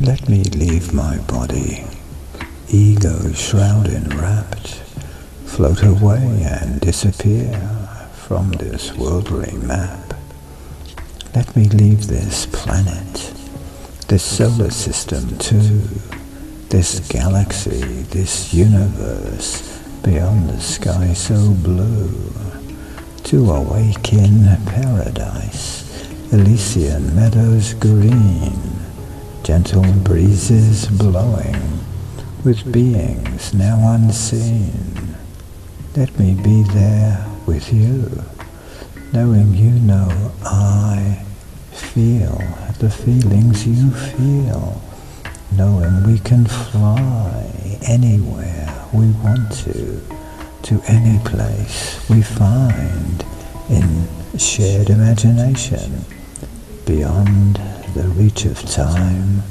Let me leave my body, ego shroud enwrapped, float away and disappear from this worldly map. Let me leave this planet, this solar system too, this galaxy, this universe beyond the sky so blue, to awake in paradise, Elysian meadows green, gentle breezes blowing, with beings now unseen. Let me be there with you, knowing you know I feel the feelings you feel, knowing we can fly anywhere we want to, to any place we find in shared imagination, beyond the reach of time